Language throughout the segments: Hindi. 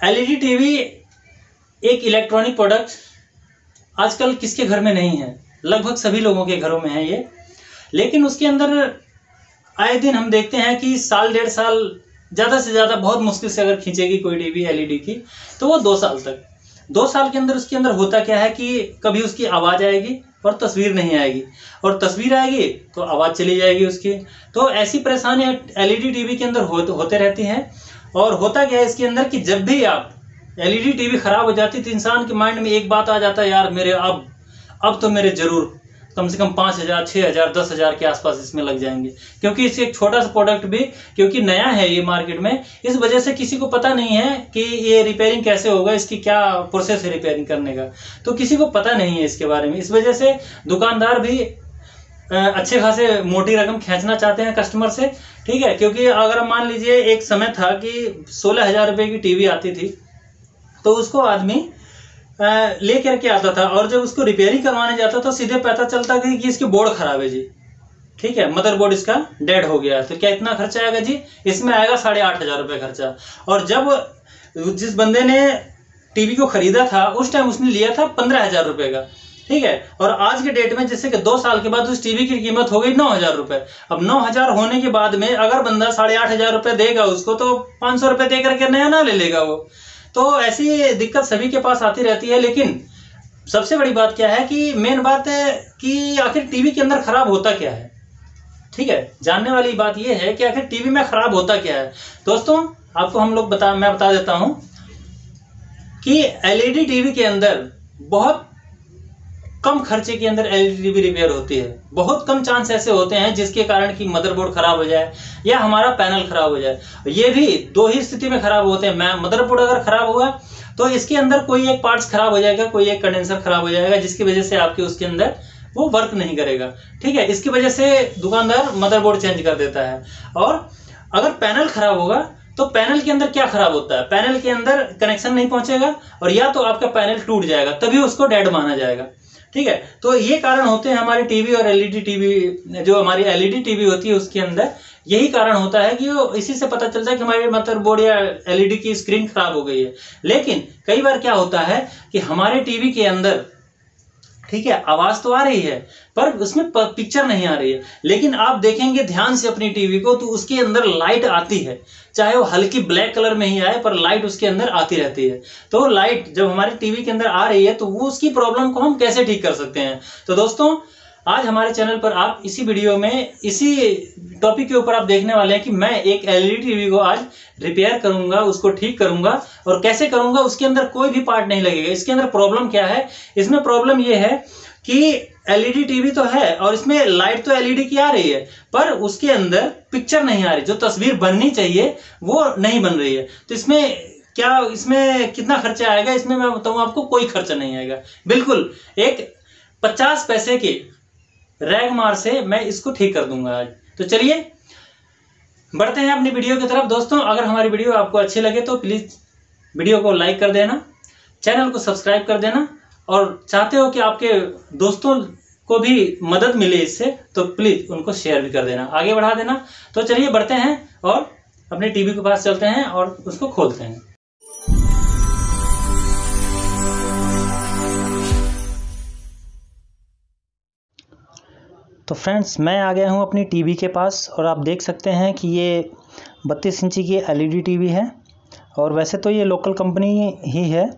एलईडी टीवी एक इलेक्ट्रॉनिक प्रोडक्ट आजकल किसके घर में नहीं है? लगभग सभी लोगों के घरों में है ये। लेकिन उसके अंदर आए दिन हम देखते हैं कि साल डेढ़ साल ज़्यादा से ज़्यादा बहुत मुश्किल से अगर खींचेगी कोई टीवी एलईडी की तो वो दो साल तक। दो साल के अंदर उसके अंदर होता क्या है कि कभी उसकी आवाज़ आएगी और तस्वीर नहीं आएगी। और तस्वीर आएगी तो आवाज़ चली जाएगी उसकी। तो ऐसी परेशानियाँ एलईडी टीवी के अंदर हो, होते रहती हैं। और होता क्या है इसके अंदर कि जब भी आप एलईडी टीवी खराब हो जाती तो इंसान के माइंड में एक बात आ जाता है, यार, मेरे अब अब तो मेरे ज़रूर कम से कम पाँच हज़ार छः हज़ार, दस हज़ार के आसपास इसमें लग जाएँगे। क्योंकि इससे एक छोटा सा प्रोडक्ट भी, क्योंकि नया है ये मार्केट में, इस वजह से किसी को पता नहीं है कि ये रिपेयरिंग कैसे होगा, इसकी क्या प्रोसेस है रिपेयरिंग करने का। तो किसी को पता नहीं है इसके बारे में। इस वजह से दुकानदार भी अच्छे खासे मोटी रकम खींचना चाहते हैं कस्टमर से ठीक है? क्योंकि अगर मान लीजिए एक समय था कि सोलह हज़ार रुपये की टीवी आती थी तो उसको आदमी ले करके आता था और जब उसको रिपेयरिंग करवाने जाता तो सीधे पता चलता कि, इसकी बोर्ड खराब है जी। ठीक है? मदरबोर्ड इसका डेड हो गया तो क्या इतना खर्चा आएगा जी? इसमें आएगा साढ़े आठ हज़ार रुपये खर्चा। और जब जिस बंदे ने टीवी को खरीदा था उस टाइम उसने लिया था पंद्रह हज़ार रुपये का। ठीक है? और आज के डेट में जैसे कि दो साल के बाद उस टीवी की कीमत हो गई नौ हज़ार रुपये अब नौ हज़ार होने के बाद में अगर बंदा साढ़े आठ हज़ार रुपये देगा उसको तो पाँच सौ रुपये दे करके नया ना ले लेगा वो। तो ऐसी दिक्कत सभी के पास आती रहती है, लेकिन सबसे बड़ी बात क्या है कि मेन बात है कि आखिर टीवी के अंदर खराब होता क्या है? ठीक है? जानने वाली बात यह है कि आखिर टीवी में खराब होता क्या है? दोस्तों, आपको हम लोग बता, मैं बता देता हूँ कि एलईडी टीवी के अंदर बहुत कम खर्चे के अंदर एलईडी टीवी रिपेयर होती है। बहुत कम चांस ऐसे होते हैं जिसके कारण कि मदरबोर्ड खराब हो जाए या हमारा पैनल खराब हो जाए। ये भी दो ही स्थिति में खराब होते हैं। मैं मदरबोर्ड अगर खराब हुआ तो इसके अंदर कोई एक पार्ट्स खराब हो जाएगा, कोई एक कंडेंसर खराब हो जाएगा, जिसकी वजह से आपके उसके अंदर वो वर्क नहीं करेगा। ठीक है? इसकी वजह से दुकानदार मदरबोर्ड चेंज कर देता है। और अगर पैनल खराब होगा तो पैनल के अंदर क्या खराब होता है? पैनल के अंदर कनेक्शन नहीं पहुंचेगा और या तो आपका पैनल टूट जाएगा, तभी उसको डेड माना जाएगा। ठीक है? तो ये कारण होते हैं हमारे टीवी और एलईडी टीवी जो हमारी एलईडी टीवी होती है उसके अंदर, यही कारण होता है कि इसी से पता चलता है कि हमारे मदरबोर्ड या एलईडी की स्क्रीन खराब हो गई है। लेकिन कई बार क्या होता है कि हमारे टीवी के अंदर ठीक है, आवाज़ तो आ रही है, पर उसमें पिक्चर नहीं आ रही है। लेकिन आप देखेंगे ध्यान से अपनी टीवी को तो उसके अंदर लाइट आती है। चाहे वो हल्की ब्लैक कलर में ही आए, पर लाइट उसके अंदर आती रहती है। तो लाइट जब हमारी टीवी के अंदर आ रही है तो वो उसकी प्रॉब्लम को हम कैसे ठीक कर सकते हैं? तो दोस्तों आज हमारे चैनल पर आप इसी वीडियो में, इसी टॉपिक के ऊपर आप देखने वाले हैं कि मैं एक एलईडी टीवी को आज रिपेयर करूँगा, उसको ठीक करूँगा और कैसे करूँगा, उसके अंदर कोई भी पार्ट नहीं लगेगा। इसके अंदर प्रॉब्लम क्या है? इसमें प्रॉब्लम यह है कि एलईडी टीवी तो है और इसमें लाइट तो एलईडी की आ रही है, पर उसके अंदर पिक्चर नहीं आ रही। जो तस्वीर बननी चाहिए, वो नहीं बन रही है। तो इसमें क्या, इसमें कितना खर्चा आएगा? इसमें मैं बताऊँ, आपको कोई खर्चा नहीं आएगा। बिल्कुल, एक पचास पैसे की रैग मार से मैं इसको ठीक कर दूँगा आज। तो चलिए, बढ़ते हैं अपनी वीडियो की तरफ़। दोस्तों, अगर हमारी वीडियो आपको अच्छी लगे तो प्लीज़ वीडियो को लाइक कर देना, चैनल को सब्सक्राइब कर देना, और चाहते हो कि आपके दोस्तों को भी मदद मिले इससे तो प्लीज़ उनको शेयर भी कर देना। आगे बढ़ा देना। तो चलिए बढ़ते हैं और अपने टीवी के पास चलते हैं और उसको खोलते हैं। तो फ्रेंड्स, मैं आ गया हूँ अपनी टीवी के पास और आप देख सकते हैं कि ये बत्तीस इंची की एलईडी टीवी है और वैसे तो ये लोकल कंपनी ही है,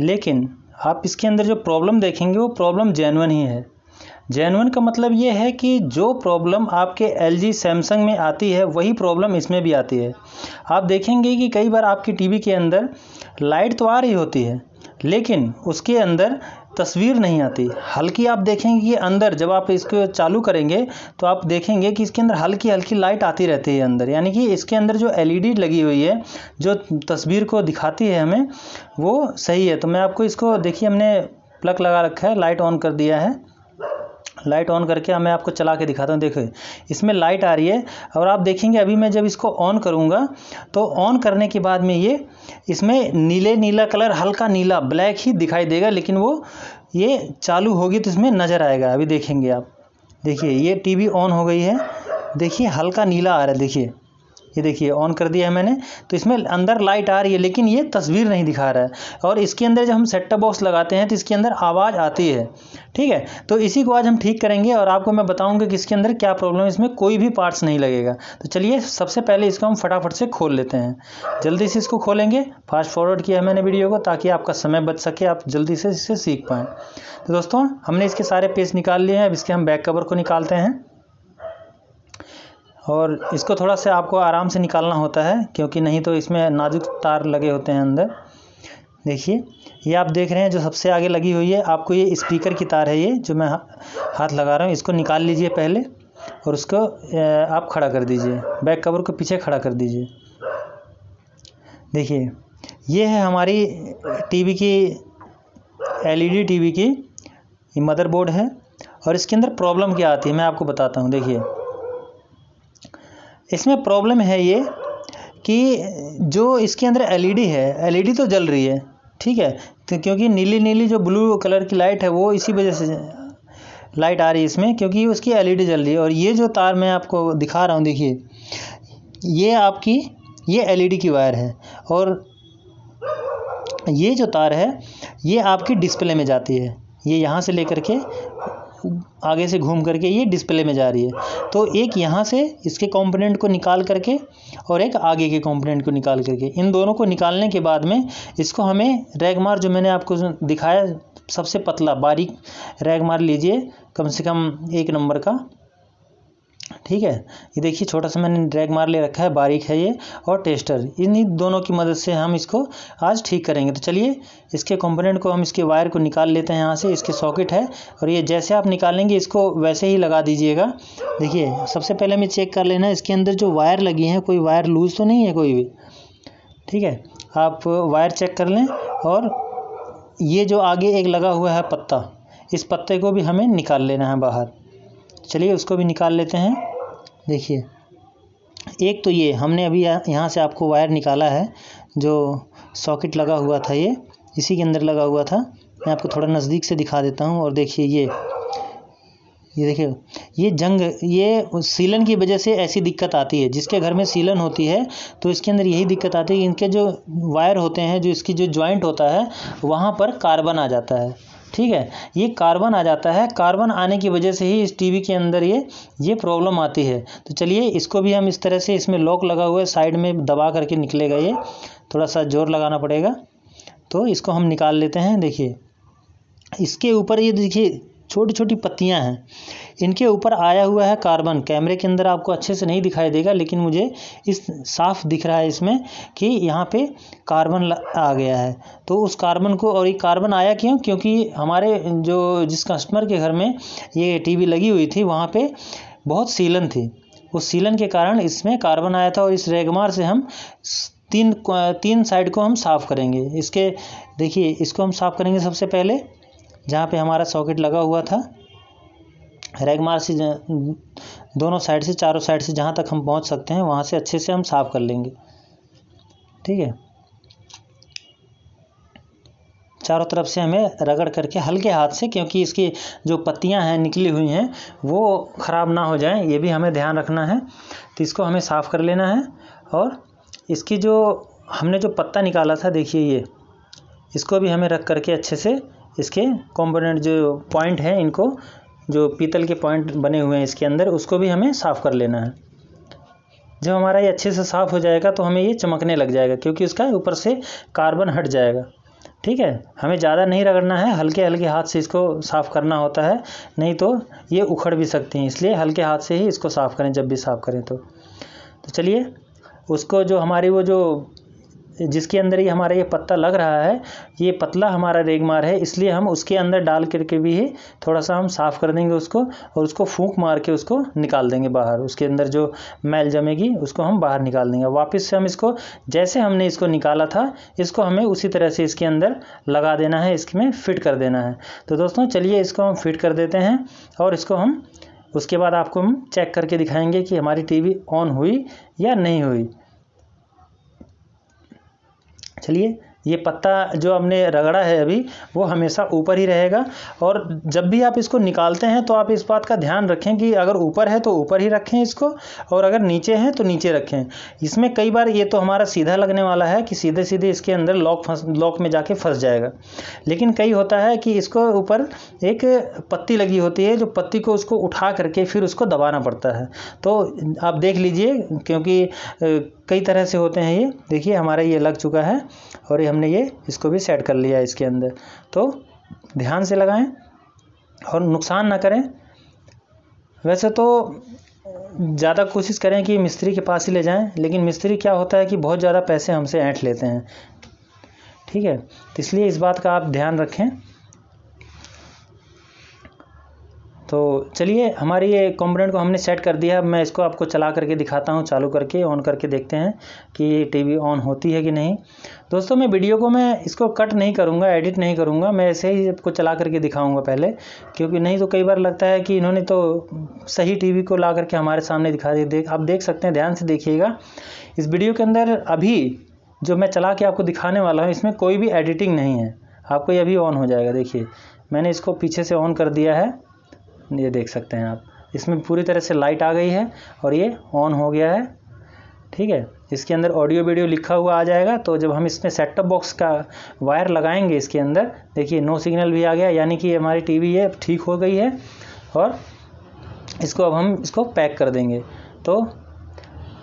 लेकिन आप इसके अंदर जो प्रॉब्लम देखेंगे वो प्रॉब्लम जेनवन ही है। जेनवन का मतलब ये है कि जो प्रॉब्लम आपके एल जी सैमसंग में आती है, वही प्रॉब्लम इसमें भी आती है। आप देखेंगे कि कई बार आपकी टीवी के अंदर लाइट तो आ रही होती है, लेकिन उसके अंदर तस्वीर नहीं आती। हल्की आप देखेंगे कि अंदर, जब आप इसको चालू करेंगे तो आप देखेंगे कि इसके अंदर हल्की हल्की लाइट आती रहती है अंदर। यानी कि इसके अंदर जो एलईडी लगी हुई है, जो तस्वीर को दिखाती है हमें, वो सही है। तो मैं आपको इसको, देखिए, हमने प्लग लगा रखा है लाइट ऑन कर दिया है। लाइट ऑन करके मैं आपको चला के दिखाता हूँ, देखो। इसमें लाइट आ रही है और आप देखेंगे, अभी मैं जब इसको ऑन करूँगा तो ऑन करने के बाद में ये, इसमें नीले, नीला कलर हल्का नीला ब्लैक ही दिखाई देगा, लेकिन वो, ये चालू होगी तो इसमें नज़र आएगा। अभी देखेंगे आप। देखिए, ये टीवी ऑन हो गई है। देखिए, हल्का नीला आ रहा है, देखिए। ये देखिए ऑन कर दिया है मैंने। तो इसमें अंदर लाइट आ रही है, लेकिन ये तस्वीर नहीं दिखा रहा है। और इसके अंदर जब हम सेट बॉक्स लगाते हैं तो इसके अंदर आवाज़ आती है। ठीक है? तो इसी को आज हम ठीक करेंगे और आपको मैं बताऊँगा कि इसके अंदर क्या प्रॉब्लम है। इसमें कोई भी पार्ट्स नहीं लगेगा। तो चलिए, सबसे पहले इसको हम फटाफट से खोल लेते हैं। जल्दी से इसको खोलेंगे। फास्ट फॉरवर्ड किया है मैंने वीडियो को, ताकि आपका समय बच सके, आप जल्दी से इसे सीख पाएँ। तो दोस्तों, हमने इसके सारे पेज निकाल लिए हैं। अब इसके हम बैक कवर को निकालते हैं। और इसको थोड़ा सा आपको आराम से निकालना होता है, क्योंकि नहीं तो इसमें नाजुक तार लगे होते हैं अंदर। देखिए, ये आप देख रहे हैं जो सबसे आगे लगी हुई है, आपको ये स्पीकर की तार है ये, जो मैं हाथ लगा रहा हूँ। इसको निकाल लीजिए पहले और उसको आप खड़ा कर दीजिए। बैक कवर को पीछे खड़ा कर दीजिए। देखिए, ये है हमारी टीवी की, एलईडी टीवी की ये मदरबोर्ड है और इसके अंदर प्रॉब्लम क्या आती है मैं आपको बताता हूँ। देखिए इसमें प्रॉब्लम है ये कि जो इसके अंदर एलईडी है एलईडी तो जल रही है, ठीक है? तो क्योंकि नीली नीली जो ब्लू कलर की लाइट है, वो इसी वजह से लाइट आ रही है इसमें, क्योंकि उसकी एलईडी जल रही है। और ये जो तार मैं आपको दिखा रहा हूँ, देखिए, ये आपकी, ये एलईडी की वायर है। और ये जो तार है, ये आपकी डिस्प्ले में जाती है। ये यहाँ से लेकर के आगे से घूम करके ये डिस्प्ले में जा रही है। तो एक यहाँ से इसके कंपोनेंट को निकाल करके और एक आगे के कंपोनेंट को निकाल करके। इन दोनों को निकालने के बाद में इसको हमें रैगमार जो मैंने आपको दिखाया, सबसे पतला, बारीक रैगमार लीजिए, कम से कम एक नंबर का। ठीक है? ये देखिए छोटा सा मैंने ड्रैग मार ले रखा है, बारीक है ये और टेस्टर इन्हीं दोनों की मदद से हम इसको आज ठीक करेंगे। तो चलिए, इसके कंपोनेंट को हम इसके वायर को निकाल लेते हैं यहाँ से, इसके सॉकेट है और ये जैसे आप निकालेंगे, इसको वैसे ही लगा दीजिएगा। देखिए, सबसे पहले हमें चेक कर लेना, इसके अंदर जो वायर लगी हैं, कोई वायर लूज़ तो नहीं है कोई भी? ठीक है, आप वायर चेक कर लें और ये जो आगे एक लगा हुआ है पत्ता, इस पत्ते को भी हमें निकाल लेना है बाहर। चलिए, उसको भी निकाल लेते हैं। देखिए, एक तो ये, हमने अभी यहाँ से आपको वायर निकाला है, जो सॉकेट लगा हुआ था ये, इसी के अंदर लगा हुआ था। मैं आपको थोड़ा नज़दीक से दिखा देता हूँ और देखिए ये ये देखिए, ये जंग, ये सीलन की वजह से ऐसी दिक्कत आती है। जिसके घर में सीलन होती है तो इसके अंदर यही दिक्कत आती है कि इनके जो वायर होते हैं, जो इसकी जो जॉइंट होता है, वहाँ पर कार्बन आ जाता है। ठीक है? ये कार्बन आ जाता है। कार्बन आने की वजह से ही इस टीवी के अंदर ये ये प्रॉब्लम आती है। तो चलिए, इसको भी हम इस तरह से इसमें लॉक लगा हुआ है। साइड में दबा करके निकलेगा ये। थोड़ा सा ज़ोर लगाना पड़ेगा। तो इसको हम निकाल लेते हैं। देखिए, इसके ऊपर ये देखिए छोटी छोटी पत्तियाँ हैं। इनके ऊपर आया हुआ है कार्बन। कैमरे के अंदर आपको अच्छे से नहीं दिखाई देगा, लेकिन मुझे इस साफ़ दिख रहा है इसमें कि यहाँ पे कार्बन आ गया है। तो उस कार्बन को, और ये कार्बन आया क्यों? क्योंकि हमारे जो, जिस कस्टमर के घर में ये टीवी लगी हुई थी, वहाँ पे बहुत सीलन थी। उस सीलन के कारण इसमें कार्बन आया था और इस रेगमार से हम तीन तीन साइड को हम साफ़ करेंगे। इसके, देखिए, इसको हम साफ़ करेंगे सबसे पहले। जहाँ पे हमारा सॉकेट लगा हुआ था। रेगमार से दोनों साइड से, चारों साइड से जहाँ तक हम पहुँच सकते हैं, वहाँ से अच्छे से हम साफ़ कर लेंगे। ठीक है? चारों तरफ़ से हमें रगड़ करके हल्के हाथ से, क्योंकि इसकी जो पत्तियाँ हैं, निकली हुई हैं, वो ख़राब ना हो जाएँ, ये भी हमें ध्यान रखना है। तो इसको हमें साफ़ कर लेना है, और इसकी जो, हमने जो पत्ता निकाला था, देखिए ये, इसको भी हमें रख करके अच्छे से इसके कंपोनेंट जो पॉइंट हैं, इनको जो पीतल के पॉइंट बने हुए हैं इसके अंदर, उसको भी हमें साफ़ कर लेना है। जब हमारा ये अच्छे से साफ़ हो जाएगा तो हमें ये चमकने लग जाएगा, क्योंकि उसका ऊपर से कार्बन हट जाएगा। ठीक है? हमें ज़्यादा नहीं रगड़ना है हल्के हल्के हाथ से इसको साफ़ करना होता है, नहीं तो ये उखड़ भी सकती हैं, इसलिए हल्के हाथ से ही इसको साफ़ करें, जब भी साफ़ करें तो। तो चलिए, उसको जो हमारी वो जो जिसके अंदर ही हमारा ये पत्ता लग रहा है, ये पतला हमारा रेगमार है, इसलिए हम उसके अंदर डाल करके भी थोड़ा सा हम साफ़ कर देंगे उसको और उसको फूंक मार के उसको निकाल देंगे बाहर। उसके अंदर जो मैल जमेगी, उसको हम बाहर निकाल देंगे। वापस से हम इसको, जैसे हमने इसको निकाला था, इसको हमें उसी तरह से इसके अंदर लगा देना है, इसमें फिट कर देना है। तो दोस्तों, चलिए इसको हम फिट कर देते हैं और इसको हम, उसके बाद आपको हम चेक करके दिखाएँगे कि हमारी टीवी ऑन हुई या नहीं हुई। चलिए ये पत्ता जो हमने रगड़ा है अभी, वो हमेशा ऊपर ही रहेगा। और जब भी आप इसको निकालते हैं तो आप इस बात का ध्यान रखें कि अगर ऊपर है तो ऊपर ही रखें इसको, और अगर नीचे है तो नीचे रखें। इसमें कई बार ये तो हमारा सीधा लगने वाला है कि सीधे सीधे इसके अंदर लॉक फंस, लॉक में जाके फंस जाएगा। लेकिन कई होता है कि इसको ऊपर एक पत्ती लगी होती है, जो पत्ती को उसको उठा करके फिर उसको दबाना पड़ता है। तो आप देख लीजिए, क्योंकि कई तरह से होते हैं ये। देखिए, हमारा ये लग चुका है, और ये हमने ये, इसको भी सेट कर लिया इसके अंदर। तो ध्यान से लगाएँ और नुकसान ना करें। वैसे तो ज़्यादा कोशिश करें कि मिस्त्री के पास ही ले जाएँ, लेकिन मिस्त्री क्या होता है कि बहुत ज़्यादा पैसे हमसे ऐंठ लेते हैं। ठीक है तो इसलिए इस बात का आप ध्यान रखें। तो चलिए, हमारी ये कॉम्पोनेंट को हमने सेट कर दिया। मैं इसको आपको चला करके दिखाता हूँ, चालू करके ऑन करके देखते हैं कि टीवी ऑन होती है कि नहीं। दोस्तों, मैं वीडियो को मैं इसको कट नहीं करूँगा एडिट नहीं करूँगा, मैं ऐसे ही आपको चला करके दिखाऊँगा पहले, क्योंकि नहीं तो कई बार लगता है कि इन्होंने तो सही टीवी को ला करके हमारे सामने दिखा दिया। देख, आप देख सकते हैं, ध्यान से देखिएगा। इस वीडियो के अंदर अभी जो मैं चला के आपको दिखाने वाला हूँ, इसमें कोई भी एडिटिंग नहीं है। आपको ये अभी ऑन हो जाएगा, देखिए। मैंने इसको पीछे से ऑन कर दिया है। ये देख सकते हैं आप। इसमें पूरी तरह से लाइट आ गई है और ये ऑन हो गया है। ठीक है? इसके अंदर ऑडियो वीडियो लिखा हुआ आ जाएगा। तो जब हम इसमें सेटअप बॉक्स का वायर लगाएँगे इसके अंदर, देखिए नो सिग्नल भी आ गया, यानी कि हमारी टीवी ये ठीक हो गई है और इसको अब हम इसको पैक कर देंगे। तो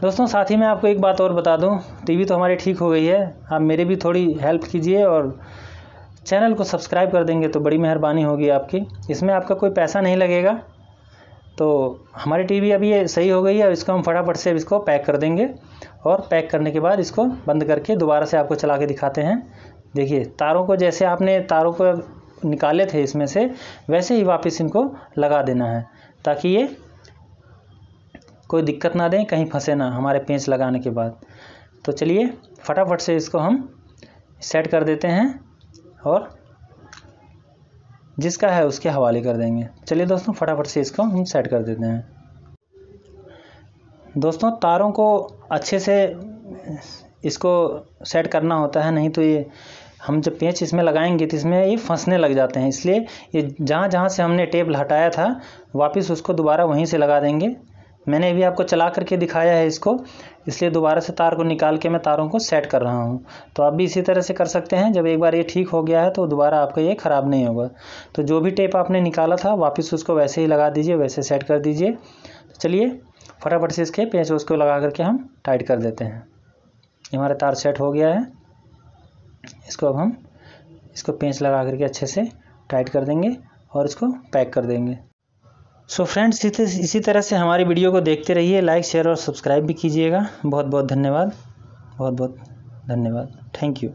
दोस्तों, साथ ही मैं आपको एक बात और बता दूँ टीवी तो हमारी ठीक हो गई है। आप मेरी भी थोड़ी हेल्प कीजिए और चैनल को सब्सक्राइब कर देंगे तो बड़ी मेहरबानी होगी आपकी। इसमें आपका कोई पैसा नहीं लगेगा। तो हमारी टीवी अभी ये सही हो गई है इसको हम फटाफट से इसको पैक कर देंगे और पैक करने के बाद इसको बंद करके दोबारा से आपको चला के दिखाते हैं। देखिए, तारों को जैसे आपने तारों को निकाले थे इसमें से, वैसे ही वापस इनको लगा देना है, ताकि ये कोई दिक्कत ना दें, कहीं फंसे ना हमारे पेंच लगाने के बाद। तो चलिए, फटाफट से इसको हम सेट कर देते हैं। और जिसका है उसके हवाले कर देंगे। चलिए दोस्तों, फटाफट से इसको हम सेट कर देते हैं। दोस्तों, तारों को अच्छे से इसको सेट करना होता है, नहीं तो ये हम जब पेंच इसमें लगाएँगे तो इसमें ये फंसने लग जाते हैं। इसलिए ये जहाँ जहाँ से हमने टेप हटाया था, वापस उसको दोबारा वहीं से लगा देंगे। मैंने अभी आपको चला करके दिखाया है इसको, इसलिए दोबारा से तार को निकाल के मैं तारों को सेट कर रहा हूँ। तो आप भी इसी तरह से कर सकते हैं, जब एक बार ये ठीक हो गया है तो दोबारा आपका ये ख़राब नहीं होगा। तो जो भी टेप आपने निकाला था, वापस उसको वैसे ही लगा दीजिए, वैसे सेट कर दीजिए। तो चलिए, फटाफट से इसके पेंच उसको लगा करके हम टाइट कर देते हैं। हमारा तार सेट हो गया है। इसको अब हम, इसको पेंच लगा करके अच्छे से टाइट कर देंगे और इसको पैक कर देंगे। सो फ्रेंड्स इसी तरह से हमारी वीडियो को देखते रहिए लाइक शेयर और सब्सक्राइब भी कीजिएगा। बहुत बहुत धन्यवाद। बहुत बहुत धन्यवाद। Thank you